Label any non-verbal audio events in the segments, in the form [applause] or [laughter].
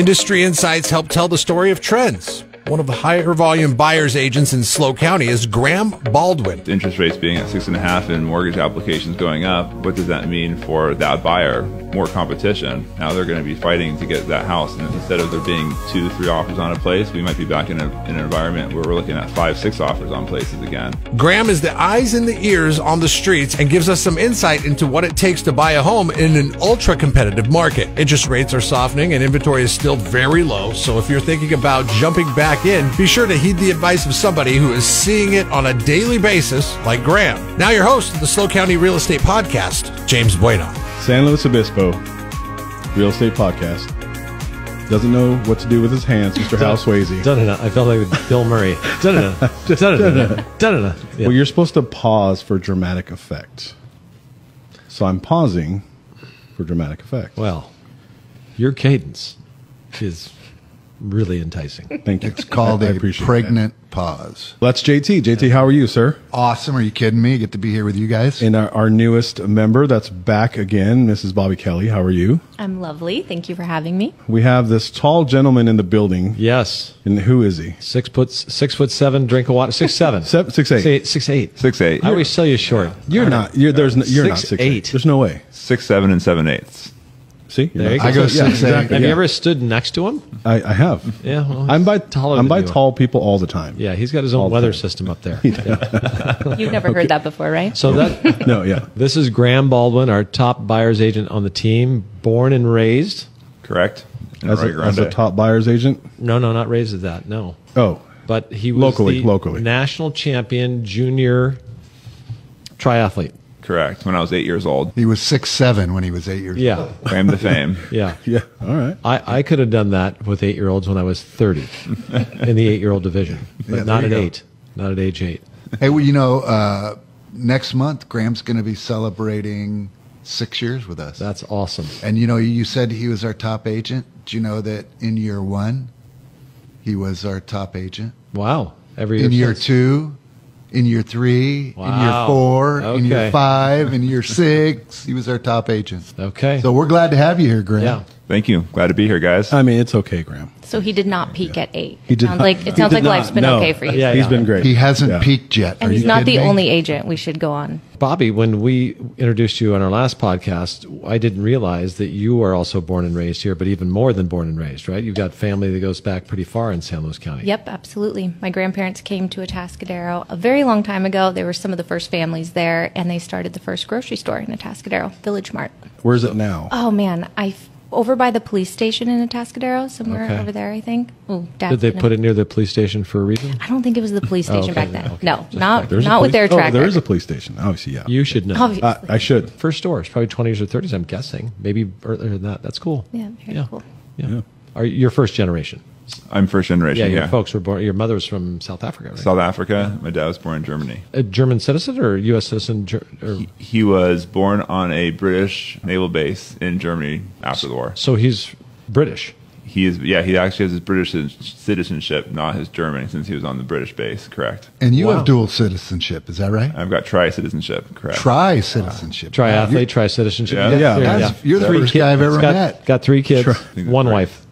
Industry insights help tell the story of trends. One of the higher volume buyers agents in SLO County is Graeme Baldwin. Interest rates being at six and a half and mortgage applications going up, what does that mean for that buyer? More competition. Now they're going to be fighting to get that house, and instead of there being two, three offers on a place, we might be back in, a, in an environment where we're looking at five, six offers on places again. Graeme is the eyes and the ears on the streets and gives us some insight into what it takes to buy a home in an ultra competitive market. Interest rates are softening and inventory is still very low, so if you're thinking about jumping back in, be sure to heed the advice of somebody who is seeing it on a daily basis, like Graeme. Now, your host of the SLO County Real Estate Podcast, James Bueno. San Luis Obispo, Real Estate Podcast. Doesn't know what to do with his hands, Mr. Hal Sweasey. Da-da-da. I felt like Bill Murray. [laughs] Da-da-da. Da-da-da. Yeah. Well, you're supposed to pause for dramatic effect. So I'm pausing for dramatic effect. Well, your cadence is really enticing. [laughs] Thank you. It's called I a appreciate pregnant pause. That. That's JT. JT, how are you, sir? Awesome. Are you kidding me? Get to be here with you guys. And our, our newest member that's back again, Mrs. Bobby Kelly. How are you? I'm lovely. Thank you for having me. We have this tall gentleman in the building. Yes. And who is he? Six foot six foot seven, drink of water. Six seven. Seven, six, eight. Six eight. Six eight. Six, eight. I always sell you short. You're not. You're there's. No, you're not Six, six eight. There's no way. Six, seven, and seven eighths. See, There you not- go. I go Yeah, six, eight. exactly, Have yeah. you ever stood next to him? I, I have. Yeah. Well, I'm by he's taller I'm than by you are. tall people all the time. Yeah, he's got his own All weather time. system up there. [laughs] You've never heard that before, right? So that [laughs] No, yeah. this is Graeme Baldwin, our top buyer's agent on the team, born and raised. Correct? In As a, as a top buyer's agent. No, no, not raised as that. No. Oh, But he was Locally, the locally. national champion junior triathlete. Correct. When I was eight years old. He was six seven when he was eight years Yeah, old. Claim to fame. [laughs] yeah. [laughs] yeah. All right. I, I could have done that with eight year olds when I was 30 [laughs] in the eight year old division, but Yeah, not at go. eight, not at age eight. Hey, well, you know, uh, next month Graeme's going to be celebrating six years with us. That's awesome. and you know, you said he was our top agent. Do you know that in year one, he was our top agent? Wow. Every year In year since. two, in year three, in year Wow. four, in year five, in year six, he was our top agent. Okay. So we're glad to have you here, Graeme. yeah. Thank you. Glad to be here, guys. I mean, it's okay, Graeme. So he did not peak at eight. He did sounds not- like it sounds did like life's been no. okay for you. Yeah, He's yeah. been great. He hasn't Yeah. peaked yet. And Are he's not the me? only agent we should go on. Bobby, when we introduced you on our last podcast, I didn't realize that you are also born and raised here, but even more than born and raised, right? You've got family that goes back pretty far in San Luis County. Yep, absolutely. My grandparents came to Atascadero a very long time ago. They were some of the first families there, and they started the first grocery store in Atascadero, Village Mart. Where's it now? Oh man, I over by the police station in Atascadero, somewhere Okay. over there, I think. Oh, Did they put it near the police station for a reason? I don't think it was the police Oh, station okay, back then. okay. No, Just not There's a not with Police- their track. Oh, there is a record. police station. Obviously, yeah. You should know. Obviously. Uh, I should. First store, it's probably 20s or 30s, I'm guessing. Maybe earlier than that. That's cool. Yeah, very Yeah. cool. Yeah. Yeah. Are you your first generation? I'm first generation. Yeah, Yeah. your folks were born. Your mother was from South Africa, right? South Africa. My dad was born in Germany. a German citizen or U.S. citizen? Or, He was born on a British naval base in Germany after the war. so he's British. He is, yeah, he actually has his British citizenship, not his German, since he was on the British base. Correct. And you Wow. have dual citizenship, is that right? I've got tri citizenship. Correct. Tri citizenship. Triathlete, tri citizenship. Yeah. Yeah. That's- you're the first guy I've ever got, met. Got three kids, think that's one right. wife.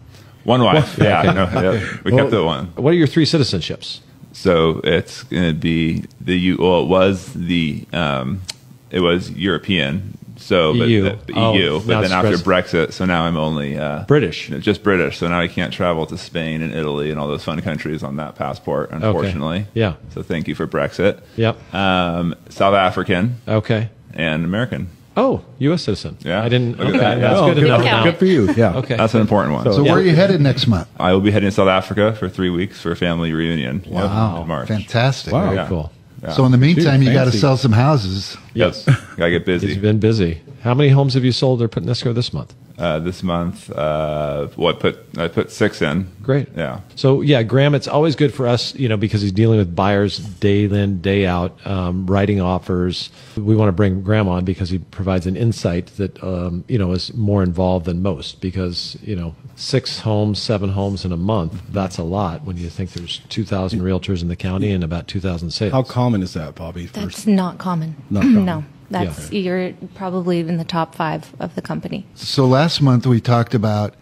One wife. yeah, no, [laughs] yeah. We kept it one. What are your three citizenships? So it's going to be the U. Well, it was the um, it was European. So but EU. the, the Oh, EU. But then after Brexit, so now I'm only uh, British. just British. So now I can't travel to Spain and Italy and all those fun countries on that passport, unfortunately. Yeah. So thank you for Brexit. Yep. Um, South African Okay. and American. Oh, U.S. citizen. Yeah. I didn't. Look Okay, that. that's Oh, good to good, know. Good for you. Yeah. Okay. That's an important one. So Yeah. where are you headed next month? I will be heading to South Africa for three weeks for a family reunion. Yep, Wow, in March. fantastic. Wow. Yeah. cool. Yeah. So in the meantime, you got to sell some houses. Yes. Gotta get busy. He's been busy. How many homes have you sold or put in escrow this month? Uh, this month. Uh, what put I put six in. Great. Yeah. So yeah, Graeme, it's always good for us, you know, because he's dealing with buyers day in, day out, um, writing offers. We want to bring Graeme on because he provides an insight that um, you know is more involved than most. Because you know, six homes, seven homes in a month, that's a lot when you think there's two thousand realtors in the county and about two thousand sales. How common is that, Bobby? That's not common. Not common. no, that's you're probably in the top five of the company. So last month we talked about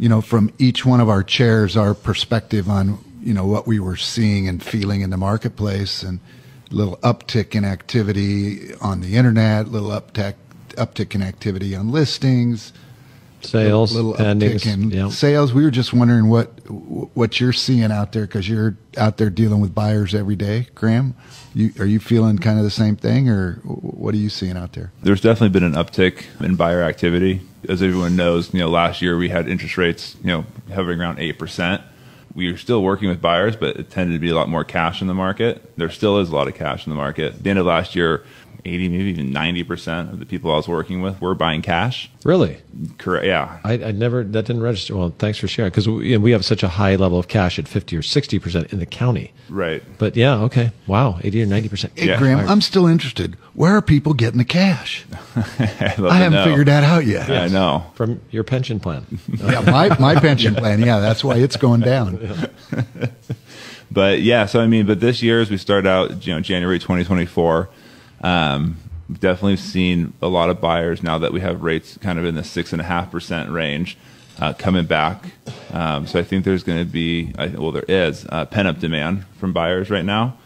you know, from each one of our chairs, our perspective on, you know, what we were seeing and feeling in the marketplace and a little uptick in activity on the internet, little uptick, uptick in activity on listings, Sales, little pendings, uptick in yeah. sales. We were just wondering what what you're seeing out there because you're out there dealing with buyers every day. Graeme, you, are you feeling kind of the same thing, or what are you seeing out there? There's definitely been an uptick in buyer activity. As everyone knows, you know, last year we had interest rates, you know, hovering around eight percent. We are still working with buyers, but it tended to be a lot more cash in the market. There still is a lot of cash in the market. At the end of last year, 80, maybe even 90% of the people I was working with were buying cash. Really? Correct. Yeah. I, I never that didn't register. Well, thanks for sharing because we, you know, we have such a high level of cash at fifty or sixty percent in the county. Right. But yeah, okay, wow, eighty or ninety percent. Hey, Yeah. Graeme, I'm still interested. Where are people getting the cash? [laughs] I, I haven't figured that out yet. Yeah, I know. from your pension plan. [laughs] Yeah, my, my pension [laughs] plan. Yeah, that's why it's going down. But yeah, so I mean, but this year as we start out, you know, January 2024, um, we've definitely seen a lot of buyers now that we have rates kind of in the six and a half percent range uh, coming back. Um, so I think there's going to be, well, there is uh, pent up demand from buyers right now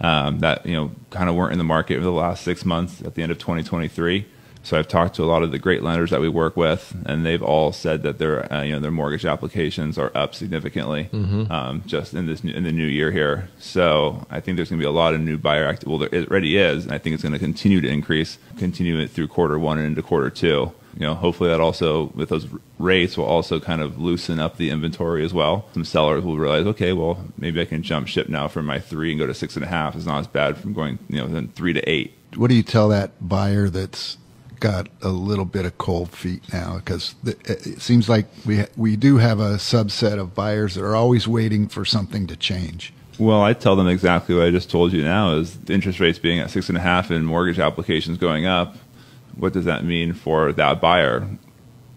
um, that you know kind of weren't in the market for the last six months at the end of 2023. So I've talked to a lot of the great lenders that we work with, and they've all said that their uh, you know their mortgage applications are up significantly um, just in this new, in the new year here. So I think there's going to be a lot of new buyer activity. Well, there it already is, and I think it's going to continue to increase, continue it through quarter one and into quarter two. You know, hopefully that also with those rates will also kind of loosen up the inventory as well. Some sellers will realize, okay, well maybe I can jump ship now from my three and go to six and a half. It's not as bad from going you know then three to eight. What do you tell that buyer that's got a little bit of cold feet now? Because it seems like we we do have a subset of buyers that are always waiting for something to change. Well, I tell them exactly what I just told you now is interest rates being at six and a half and mortgage applications going up. What does that mean for that buyer?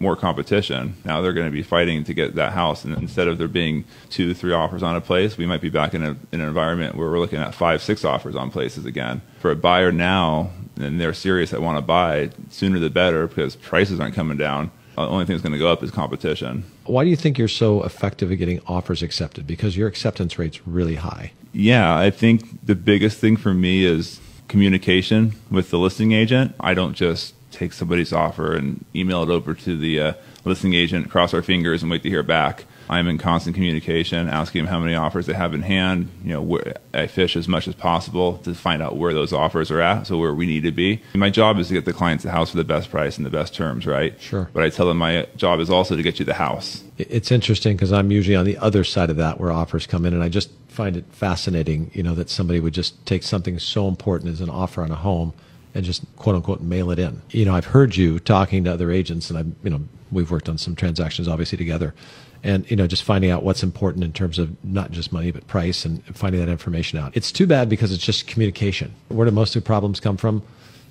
More competition. Now they're going to be fighting to get that house. And instead of there being two, three offers on a place, we might be back in, a, in an environment where we're looking at five, six offers on places again. For a buyer now, and they're serious that want to buy, sooner the better because prices aren't coming down. The only thing that's going to go up is competition. Why do you think you're so effective at getting offers accepted? Because your acceptance rate's really high. Yeah, I think the biggest thing for me is communication with the listing agent. I don't just take somebody's offer and email it over to the uh, listing agent, cross our fingers, and wait to hear back. I'm in constant communication, asking them how many offers they have in hand. You know, where I fish as much as possible to find out where those offers are at, so where we need to be. My job is to get the clients the house for the best price and the best terms, right? Sure. But I tell them my job is also to get you the house. It's interesting because I'm usually on the other side of that where offers come in, and I just find it fascinating, you know, that somebody would just take something so important as an offer on a home and just quote unquote mail it in. You know, I've heard you talking to other agents, and I, you know, we've worked on some transactions obviously together, and you know, just finding out what's important in terms of not just money but price and finding that information out. It's too bad because it's just communication. Where do most of the problems come from?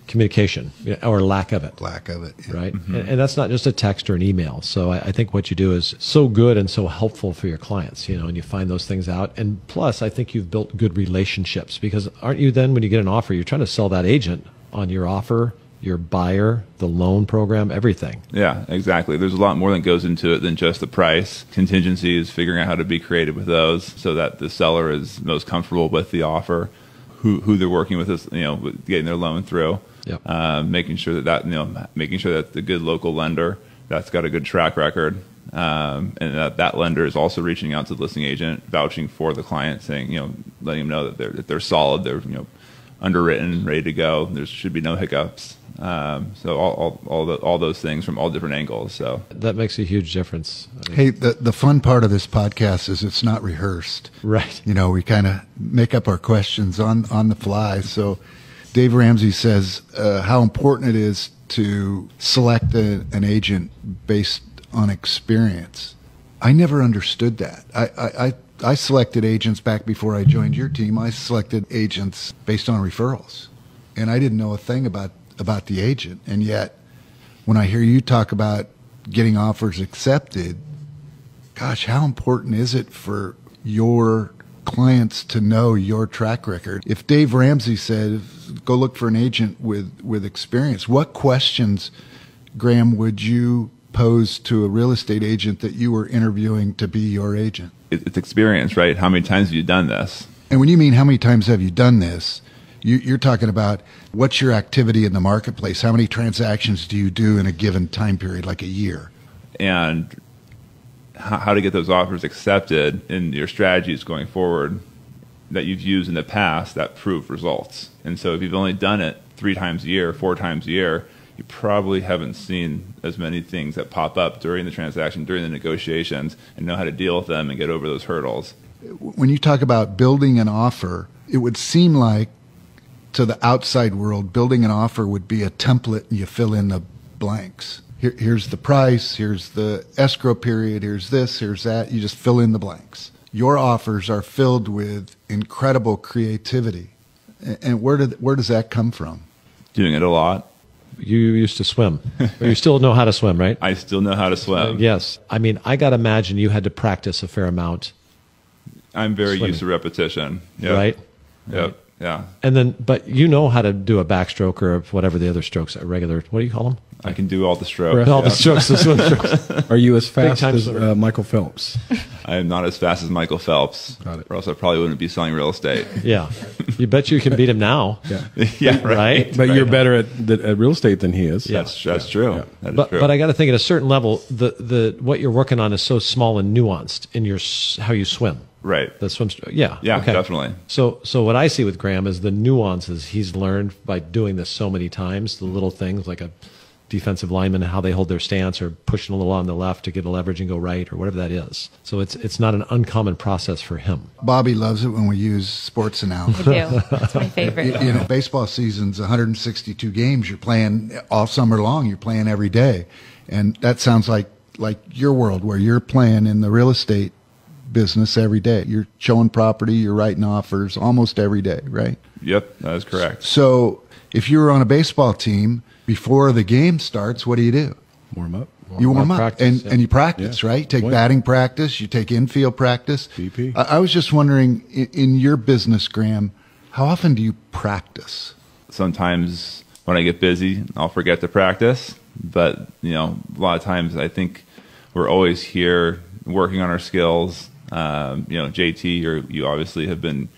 Communication you know, or lack of it Lack of it. yeah. right? And, and that's not just a text or an email. So I, I think what you do is so good and so helpful for your clients, you know, and you find those things out. And plus, I think you've built good relationships because aren't you then when you get an offer, you're trying to sell that agent on your offer, your buyer, the loan program, everything. Yeah, exactly. There's a lot more that goes into it than just the price. Contingencies, figuring out how to be creative with those so that the seller is most comfortable with the offer, who who they're working with, is, you know, getting their loan through. Yep. Um, making sure that that you know, making sure that the good local lender that's got a good track record, um, and that that lender is also reaching out to the listing agent, vouching for the client, saying you know, letting them know that they're that they're solid, they're you know, underwritten, ready to go. There should be no hiccups. Um, so all all all, the, all those things from all different angles. So That makes a huge difference. I mean, Hey, the the fun part of this podcast is it's not rehearsed. Right. You know, we kind of make up our questions on on the fly. So, Dave Ramsey says uh, how important it is to select a, an agent based on experience. I never understood that. I, I, I I selected agents back before I joined your team. I selected agents based on referrals, and I didn't know a thing about about the agent. And yet, when I hear you talk about getting offers accepted, gosh, how important is it for your clients to know your track record? If Dave Ramsey said, go look for an agent with, with experience, what questions, Graeme, would you pose to a real estate agent that you were interviewing to be your agent? It, it's experience, right? How many times have you done this? And when you mean how many times have you done this, you, you're talking about what's your activity in the marketplace? How many transactions do you do in a given time period, like a year? and how, how to get those offers accepted in your strategies going forward that you've used in the past that prove results. And so if you've only done it three times a year, four times a year, you probably haven't seen as many things that pop up during the transaction, during the negotiations, and know how to deal with them and get over those hurdles. When you talk about building an offer, it would seem like to the outside world, building an offer would be a template and you fill in the blanks. Here, here's the price, here's the escrow period, here's this, here's that. You just fill in the blanks. Your offers are filled with incredible creativity. And where, did, where does that come from? Doing it a lot. You used to swim. you still know how to swim, right? [laughs] I still know how to swim. Uh, yes. I mean, I got to imagine you had to practice a fair amount, I'm very Swimming. used to repetition. Yep. right? Yep. Yeah. And then, but you know how to do a backstroke or whatever the other strokes, a regular, what do you call them? I can do all the strokes. All the strokes, the swim [laughs] strokes. Are you as fast as uh, Michael Phelps? I am not as fast as Michael Phelps, Got it. or else I probably wouldn't be selling real estate. [laughs] Yeah. You bet you can beat him now. [laughs] Yeah. yeah, right. Right? But you're better at, the, at real estate than he is. Yeah. That's that's true. Yeah. That is But, true. but I got to think at a certain level, the, the what you're working on is so small and nuanced in your how you swim. Right. The swim, stro- yeah, Yeah, okay. definitely. So, so what I see with Graeme is the nuances he's learned by doing this so many times. The little things like a defensive lineman, how they hold their stance, or pushing a little on the left to get a leverage and go right, or whatever that is. So it's it's not an uncommon process for him. Bobby loves it when we use sports I analogy. do. That's my favorite. you, you know, baseball season's 162 games. You're playing all summer long. You're playing every day, and that sounds like like your world where you're playing in the real estate business every day. You're showing property. You're writing offers almost every day, right? Yep, that is correct. So if you were on a baseball team before the game starts, what do you do? Warm up. you warm up practice, and, yeah. and you practice, Yeah. right? You take Point. batting practice, you take infield practice. BP. I, I was just wondering, in, in your business, Graeme, how often do you practice? Sometimes when I get busy, I'll forget to practice. But you know, a lot of times I think we're always here working on our skills. Um, you know, JT, or you obviously have been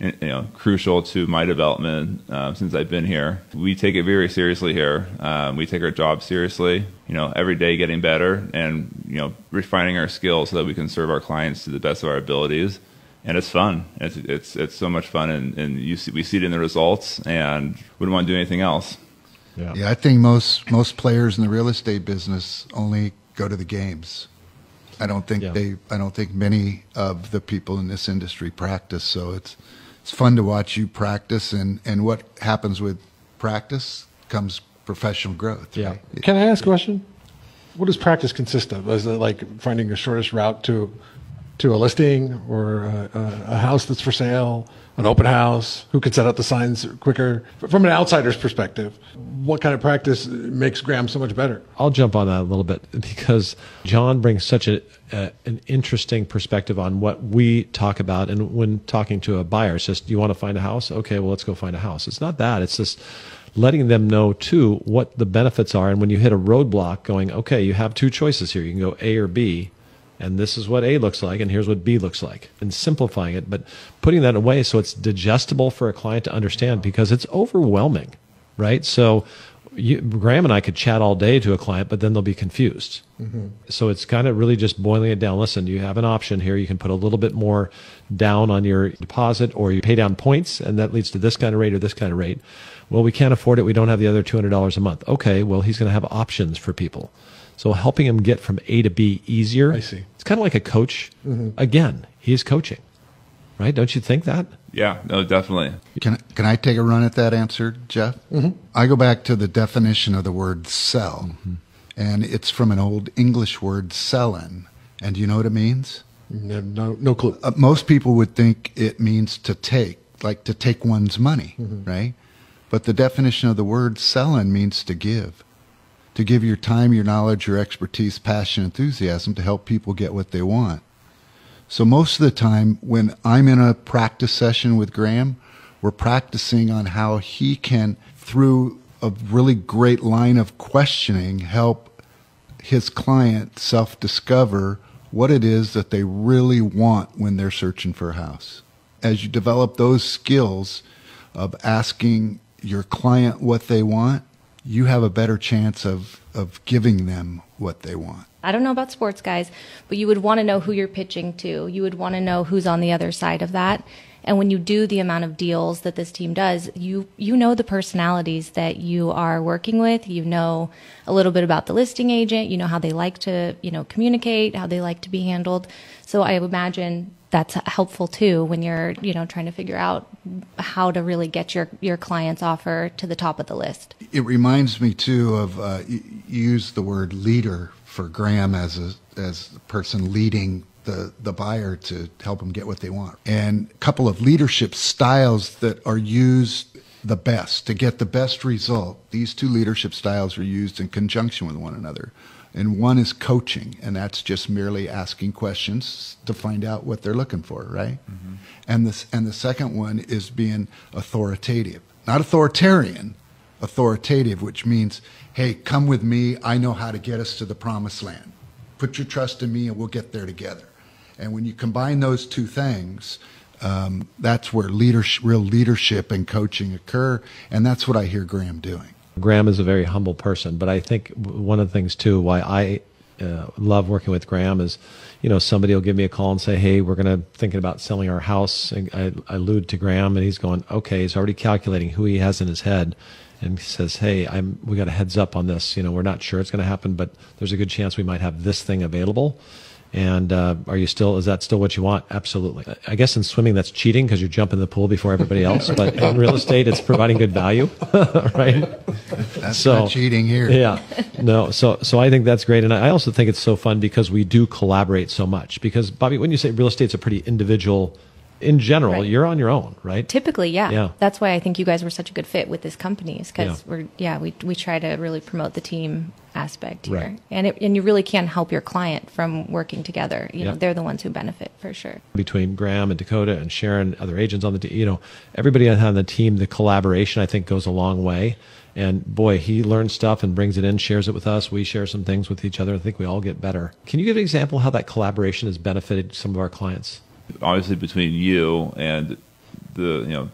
you know crucial to my development um, since I've been here. We take it very seriously here. Um, we take our job seriously. You know, every day getting better and you know refining our skills so that we can serve our clients to the best of our abilities. And it's fun. It's it's it's so much fun, and, and you see, we see it in the results, and wouldn't want to do anything else. Yeah, I think most most players in the real estate business only go to the games. I don't think Yeah. they. I don't think many of the people in this industry practice. So it's it's fun to watch you practice, and and what happens with practice comes professional growth. Yeah. right? Can I ask a question? What does practice consist of? Is it like finding the shortest route to to a listing or a, a, a house that's for sale, an open house? Who can set up the signs quicker? From an outsider's perspective, what kind of practice makes Graeme so much better? I'll jump on that a little bit because John brings such a, a an interesting perspective on what we talk about. And when talking to a buyer, it's just you want to find a house. Okay, well let's go find a house. It's not that. It's just letting them know too what the benefits are. And when you hit a roadblock, going okay, you have two choices here. You can go A or B. And this is what A looks like, and here's what B looks like, and simplifying it, but putting that away so it's digestible for a client to understand because it's overwhelming right? So you, Graeme and I could chat all day to a client, but then they'll be confused. Mm-hmm. So it's kind of really just boiling it down. Listen, you have an option here. You can put a little bit more down on your deposit, or you pay down points, and that leads to this kind of rate or this kind of rate. Well, we can't afford it. We don't have the other $200 a month. Okay, well, he's going to have options for people. So helping him get from A to B easier. I see. It's kind of like a coach. Again, he's coaching, right? Don't you think that? Yeah, no, definitely. Can can I take a run at that answer, Jeff? Mm-hmm. I go back to the definition of the word sell, and it's from an old English word "sellen," and do you know what it means? No, no, no clue. uh, most people would think it means to take, like to take one's money, right? But the definition of the word selling means to give. To give your time, your knowledge, your expertise, passion, enthusiasm to help people get what they want. So most of the time when I'm in a practice session with Graeme, we're practicing on how he can, through a really great line of questioning, help his client self discover what it is that they really want when they're searching for a house. As you develop those skills of asking your client what they want, you have a better chance of, of giving them what they want. I don't know about sports guys, but you would want to know who you're pitching to. You would want to know who's on the other side of that. And when you do the amount of deals that this team does, you you know the personalities that you are working with. You know a little bit about the listing agent. You know how they like to you know communicate, how they like to be handled. So I imagine that's helpful too when you're you know trying to figure out how to really get your your client's offer to the top of the list. It reminds me too of uh, you use the word leader for Graeme as a as the person leading the, the buyer to help them get what they want. And a couple of leadership styles that are used the best to get the best result. These two leadership styles are used in conjunction with one another. And one is coaching, and that's just merely asking questions to find out what they're looking for, right? Mm-hmm. And this and the second one is being authoritative. Not authoritarian, authoritative, which means, hey, come with me, I know how to get us to the promised land. Put your trust in me and we'll get there together. And when you combine those two things, um, that's where leadership, real leadership and coaching occur. And that's what I hear Graeme doing. Graeme is a very humble person, but I think one of the things too why I uh, love working with Graeme is, you know, somebody will give me a call and say, "Hey, we're going to thinking about selling our house." And I, I allude to Graeme, and he's going, "Okay." He's already calculating who he has in his head, and he says, "Hey, I'm we got a heads up on this. You know, we're not sure it's going to happen, but there's a good chance we might have this thing available." And uh, are you still? Is that still what you want? Absolutely. I guess in swimming that's cheating because you jump in the pool before everybody else. But in real estate, it's providing good value, [laughs] right? That's so, not cheating here. Yeah. No. So so I think that's great, and I also think it's so fun because we do collaborate so much. Because Bobby, when you say real estate's a pretty individual in general, right. you're on your own, right? Typically, yeah. yeah. That's why I think you guys were such a good fit with this company, is because yeah. we're yeah we we try to really promote the team aspect here, right. and it, and you really can help your client from working together. You yeah. know, they're the ones who benefit for sure. Between Graeme and Dakota and Sharon, other agents on the team, you know, everybody on the team, the collaboration I think goes a long way. And boy, he learns stuff and brings it in, shares it with us. We share some things with each other. I think we all get better. Can you give an example how that collaboration has benefited some of our clients? obviously between you and the you know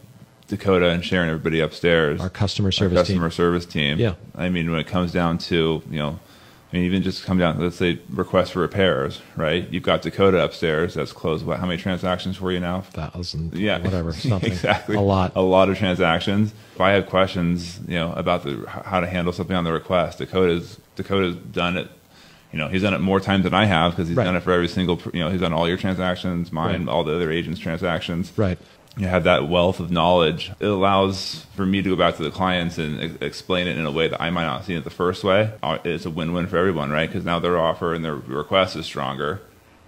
Dakota and Sharon, everybody upstairs, our customer service our customer team. service team. Yeah, I mean when it comes down to you know. I mean, even just come down. Let's say request for repairs, right? You've got Dakota upstairs. That's closed. What? How many transactions for you now? Thousand. Yeah, whatever. [laughs] Something. exactly. A lot. A lot of transactions. If I have questions, you know, about the how to handle something on the request, Dakota's Dakota's done it you know, he's done it more times than I have because he's right. done it for every single, you know, he's done all your transactions, mine, right. all the other agents' transactions. Right. You have that wealth of knowledge. It allows for me to go back to the clients and explain it in a way that I might not have seen it the first way. Uh, it's a win-win for everyone, right? Because now their offer and their request is stronger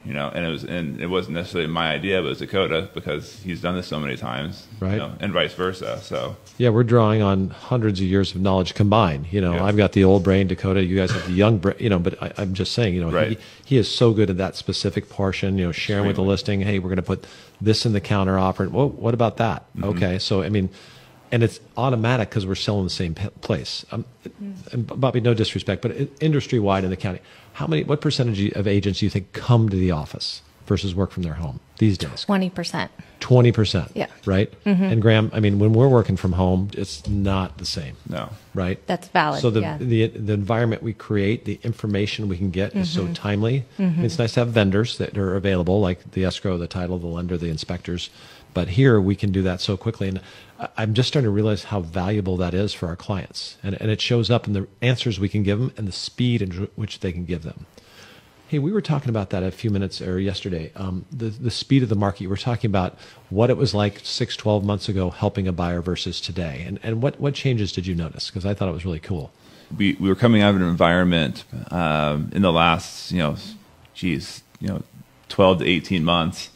you know, and it was and it wasn't necessarily my idea, but it was Dakota because he's done this so many times, right? You know, and vice versa. So yeah, we're drawing on hundreds of years of knowledge combined. You know, yeah. I've got the old brain, Dakota. You guys have the young brain. You know, but I, am just saying, you know, right. he, he is so good at that specific portion. You know, sharing Extremely. with the listing. Hey, we're going to put this in the counter offer. Well, what about that? Mm-hmm. Okay, so I mean and it's automatic because we're selling the same place. Um, and Bobby, no disrespect, but industry wide in the county, how many? What percentage of agents do you think come to the office versus work from their home these days? Twenty percent. Twenty percent. Yeah. Right. Mm-hmm. And Graeme, I mean, when we're working from home, it's not the same. No. Right. That's valid. So the yeah. the the environment we create, the information we can get mm-hmm. is so mm-hmm. timely. Mm-hmm. It's nice to have vendors that are available, like the escrow, the title, the lender, the inspectors. But here we can do that so quickly. And I'm just starting to realize how valuable that is for our clients. And, and it shows up in the answers we can give them and the speed in which they can give them. Hey, we were talking about that a few minutes or yesterday. Um, the, the speed of the market. We're talking about what it was like six, 12 months ago helping a buyer versus today. And, and what, what changes did you notice? Because I thought it was really cool. We, we were coming out of an environment um, in the last, you know, geez, you know, 12 to 18 months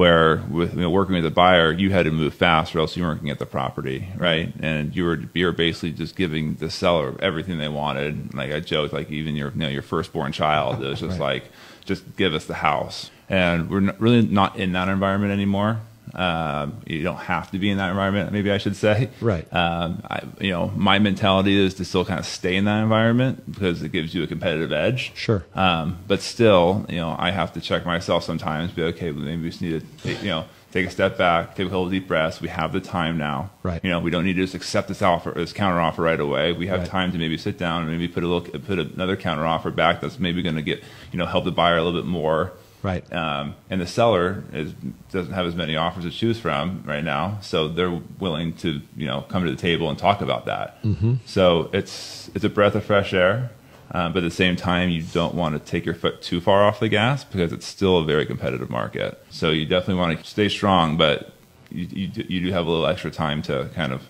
where with you know, working with a buyer, you had to move fast, or else you weren't going to get the property, right? And you were you were basically just giving the seller everything they wanted. Like I joked, like even your you know your firstborn child, it was just right. like just give us the house. And we're not, really not in that environment anymore. Um, you don't have to be in that environment. Maybe I should say. Right. Um, I, you know, my mentality is to still kind of stay in that environment because it gives you a competitive edge. Sure. Um, but still, you know, I have to check myself sometimes. Be okay. Maybe we just need to, take, you know, take a step back, take a couple deep breaths. We have the time now. Right. You know, we don't need to just accept this offer, this counter offer right away. We have Right. time to maybe sit down and maybe put a little, put another counter offer back that's maybe going to get, you know, help the buyer a little bit more. Right. Um, and the seller is, doesn't have as many offers to choose from right now, so they're willing to you know come to the table and talk about that. Mm-hmm. So it's it's a breath of fresh air, um, but at the same time you don't want to take your foot too far off the gas because it's still a very competitive market. So you definitely want to stay strong, but you you, do- you do have a little extra time to kind of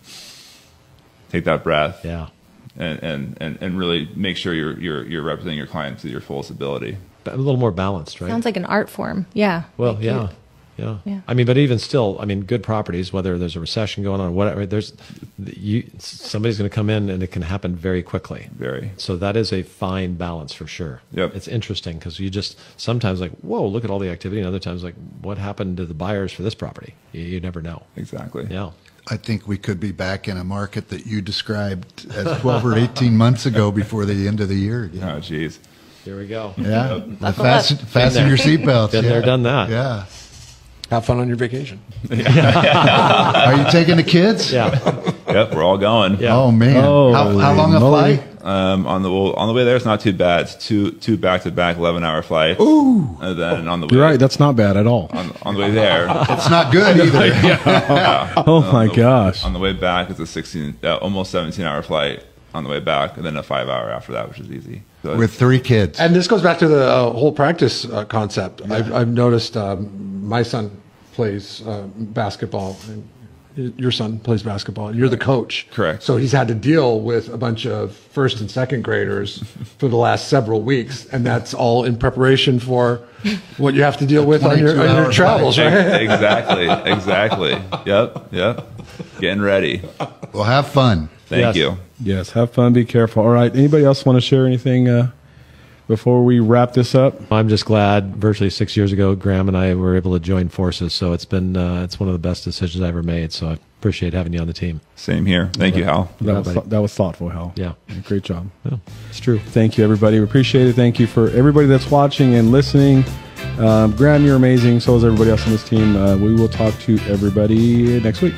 take that breath Yeah. and, and, and, and really make sure you're, you're you're representing your client to your fullest ability. A little more balanced, right? Sounds like an art form. Yeah. Well, Like yeah. you- Yeah. Yeah. I mean, but even still, I mean, good properties, whether there's a recession going on or whatever, there's you somebody's going to come in and it can happen very quickly. Very. So that is a fine balance for sure. Yep. It's interesting because you just sometimes like, whoa, look at all the activity, and other times like, what happened to the buyers for this property? You, you never know. Exactly. Yeah. I think we could be back in a market that you described as 12 or 18 months ago before the end of the year again. Oh, geez. Here we go. Yeah. Buckle Fasten, up. fasten your seatbelts. Been yeah. there, done that. Yeah. Have fun on your vacation. [laughs] Are you taking the kids? Yeah. [laughs] Yep, we're all going. Yeah. Oh, man. how, how long a moly. flight? Um, on the well, on the way there, it's not too bad. It's two two back to back eleven hour flights. Ooh. And then on the way You're right. That's not bad at all. on, on the way there, It's not good [laughs] either. yeah. Oh my on the- gosh. On the way back, it's a sixteen, uh, almost seventeen hour flight on the way back, and then a five hour after that, which is easy. So With three kids. And this goes back to the uh, whole practice uh, concept. I've, I've noticed um, my son plays uh, basketball, and y- your son plays basketball, and you're the coach. Correct. So he's had to deal with a bunch of first and second graders [laughs] for the last several weeks, and that's all in preparation for what you have to deal with on your, on your travels, right? [laughs] exactly, exactly. Yep, yep. Getting ready. Well, have fun. Thank Yes. you. Yes. Have fun. Be careful. All right. Anybody else want to share anything uh, before we wrap this up? I'm just glad. Virtually six years ago, Graeme and I were able to join forces. So it's been uh, it's one of the best decisions I ever made. So I appreciate having you on the team. Same here. Thank you, Hal. That was, buddy. that was thoughtful, Hal. Yeah. Great job. Yeah, it's true. Thank you, everybody. We appreciate it. Thank you for everybody that's watching and listening. Um, Graeme, you're amazing. So is everybody else on this team. Uh, we will talk to everybody next week.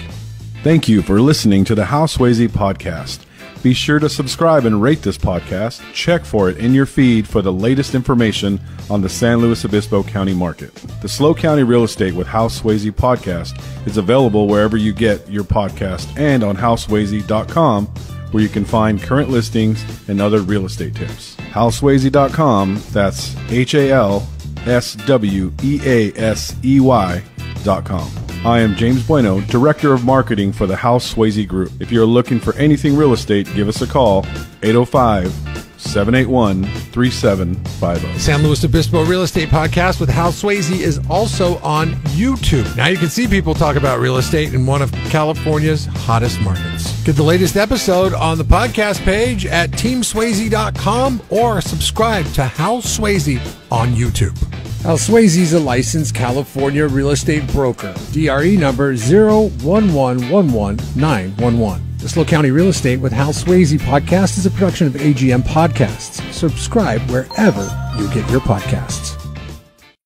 Thank you for listening to the Hal Sweasey podcast. Be sure to subscribe and rate this podcast. Check for it in your feed for the latest information on the San Luis Obispo County market. The SLO County Real Estate with Hal Sweasey podcast is available wherever you get your podcast and on halsweasey.com where you can find current listings and other real estate tips. Halsweasey.com, that's H A L S W E A S E Y.com. I am James Bueno, Director of Marketing for the Hal Sweasey Group. If you're looking for anything real estate, give us a call 805 781 3750. San Luis Obispo Real Estate Podcast with Hal Sweasey is also on YouTube. Now you can see people talk about real estate in one of California's hottest markets. Get the latest episode on the podcast page at teamsweasey.com or subscribe to Hal Sweasey on YouTube. Hal Sweasey is a licensed California real estate broker. DRE number 011119111. The SLO County Real Estate with Hal Sweasey podcast is a production of AGM Podcasts. Subscribe wherever you get your podcasts.